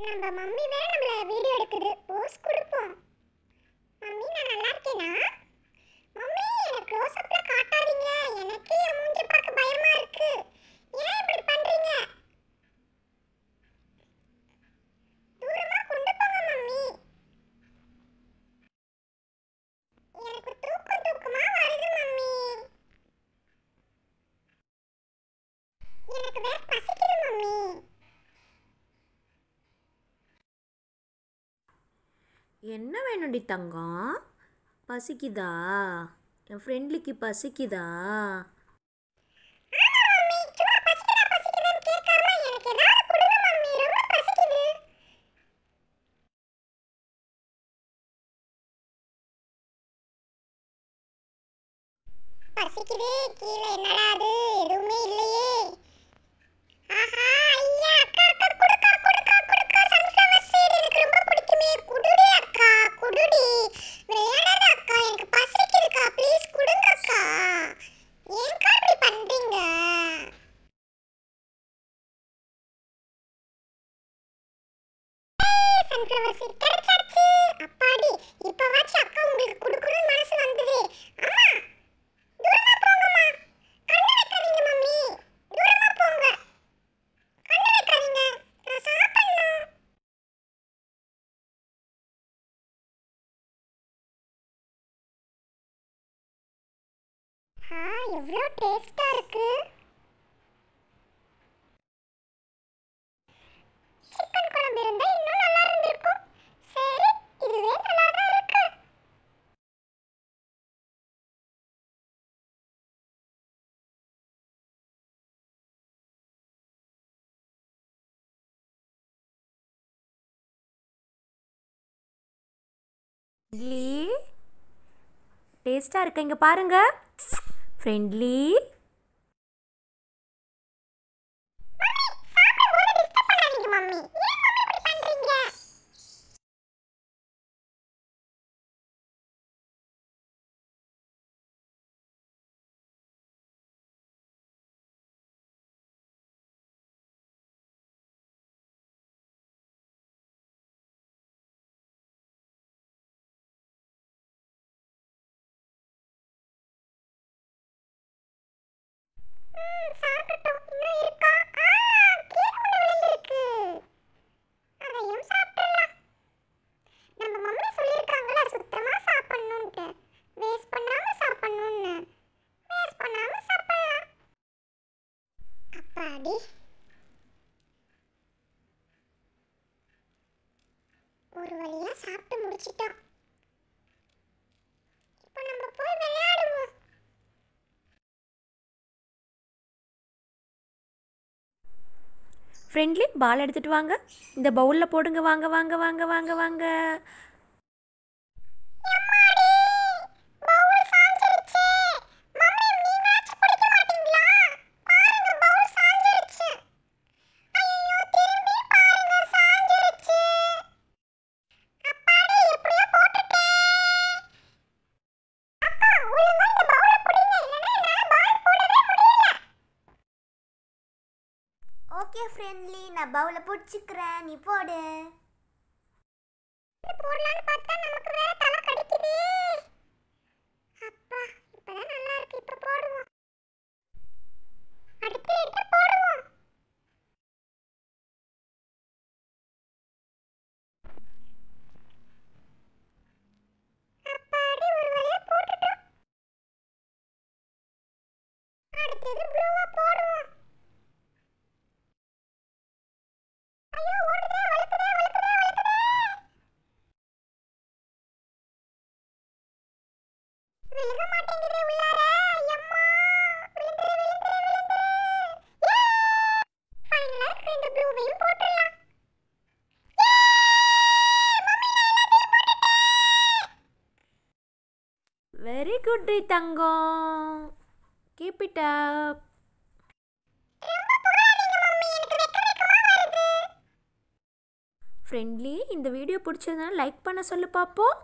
நம்ம மம்மி வேற நம்மள வீடியோ எடுக்குது. போஸ் கொடுப்போம். மம்மி நான் நல்லா இருக்கேனா? மம்மி எனக்கு க்ளோஸ் அப்ல காட்டாதீங்க. எனக்கு என் மூஞ்சி பார்க்க பயமா இருக்கு. ஏன் இப்படி பண்றீங்க? தூரமா கொண்டு போங்க மம்மி. எனக்கு தூக்கம் தூக்கமா வருது மம்மி. எனக்கு வேற பசி மம்மி என்ன வேணும்டி தங்கம்? பசிக்குதா? என் ஃப்ரெண்ட்லிக்கு பசிக்குதா. பசிக்குது கீழே என்னடா அது? எதுவுமே இல்லையே. ஆஹா. சன்ஃப்ளவர் சீட் கிடைச்சாச்சு அப்பாடி இப்பவாச்சும் அக்கா உங்களுக்கு கொடுக்கணும்னு மனசு வந்தது. அம்மா தூரமா போங்கம்மா. கண்ணு வைக்காதீங்க மம்மி. தூரமா போங்க. கண்ணு வைக்காதீங்க. நான் சாப்பிடணும். ஆ எவ்வளோ டேஸ்டா இருக்கு. ஃப்ரெண்ட்லி டேஸ்ட்டாக இருக்க இங்கே பாருங்க. ஃப்ரெண்ட்லி அப்பாடி. ஒரு வழியா சாப்பிட்டு முடிச்சிட்டோம். இப்போ நம்ம போய் விளையாடுவோம். ஃப்ரெண்ட்லி பால் எடுத்துகிட்டு வாங்க. இந்த பவுலில் போடுங்க. வாங்க வாங்க வாங்க வாங்க வாங்க. ஓகே ஃப்ரெண்ட்லி நான் பவுல பிடிச்சிக்கிறேன். நீ போடு. போடலான்னு பார்த்தா நமக்கு வேற தலை கடிக்குது. அப்பா இப்பதான் நல்லா இருக்கு. இப்ப போடுவோம். அடுத்து எட்டு போடுவோம். அப்பாடி ஒரு வழியா போட்டுட்டோம். அடுத்தது ப்ளூவா போ விழுக உள்ளார விழுந்துரு விழுந்துரு விழுந்துரு ஃபைனலா ப்ளூவையும் போட்டுடலாம் வெரி குட் தங்கம். கீப் இட் அப் ஃப்ரெண்ட்லி இந்த வீடியோ பிடிச்சதுனால லைக் பண்ண சொல்லு பார்ப்போம்